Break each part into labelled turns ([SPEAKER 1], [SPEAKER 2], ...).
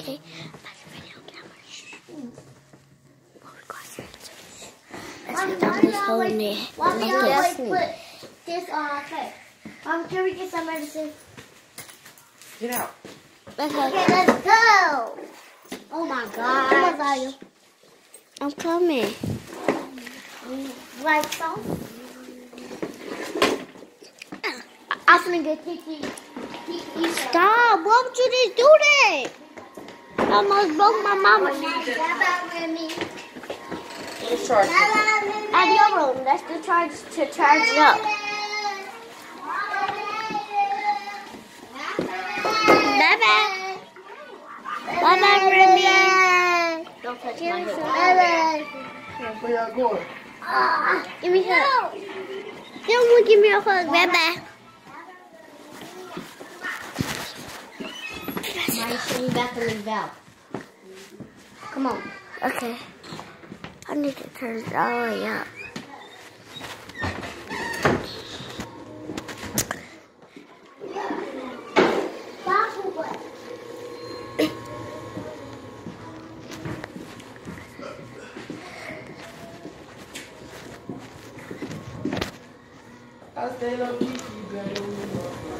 [SPEAKER 1] Okay. That's the video camera. Shh. Well, we got here. Let's
[SPEAKER 2] Mommy,
[SPEAKER 1] get down this hole in
[SPEAKER 2] always-
[SPEAKER 1] there.
[SPEAKER 2] Mommy
[SPEAKER 1] Like
[SPEAKER 2] always
[SPEAKER 1] this.
[SPEAKER 2] put this on our face. Mom, can we get some medicine?
[SPEAKER 3] Get out.
[SPEAKER 1] Okay.
[SPEAKER 2] Okay, let's go. Oh my God. Come on, Zayu.
[SPEAKER 1] I'm coming.
[SPEAKER 2] Like so. I'm gonna get Kiki. Kiki.
[SPEAKER 1] Stop. Almost broke my mama.
[SPEAKER 3] Let's charge it.
[SPEAKER 1] At your room. That's the charge to charge it up. Bye bye. Bye bye, Remy. Don't touch my head.
[SPEAKER 3] Where y'all going?
[SPEAKER 1] Give me a hug. You don't give me a hug. Bye bye.
[SPEAKER 2] Now you should back in the valve. Come on.
[SPEAKER 1] Okay. I need to turn it all the way up.
[SPEAKER 3] I stayed on Kiki, baby.
[SPEAKER 2] No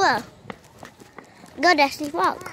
[SPEAKER 1] Whoa. Go, Destiny, walk.